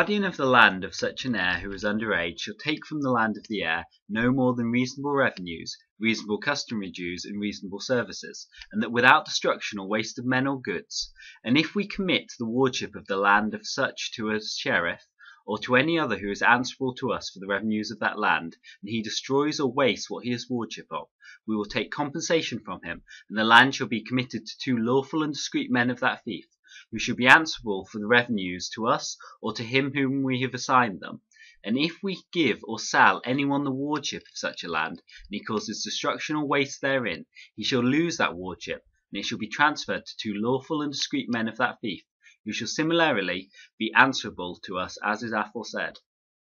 guardian of the land of such an heir who is under age shall take from the land of the heir no more than reasonable revenues, reasonable customary dues, and reasonable services, and that without destruction or waste of men or goods; and if we commit the wardship of the land of such to a sheriff, or to any other who is answerable to us for the revenues of that land, and he destroys or wastes what he has wardship of, we will take compensation from him, and the land shall be committed to two lawful and discreet men of that fief, who shall be answerable for the revenues to us or to him whom we have assigned them; and if we give or sell any one the wardship of such a land, and he causes destruction or waste therein, he shall lose that wardship, and it shall be transferred to two lawful and discreet men of that fief, who shall similarly be answerable to us as is aforesaid.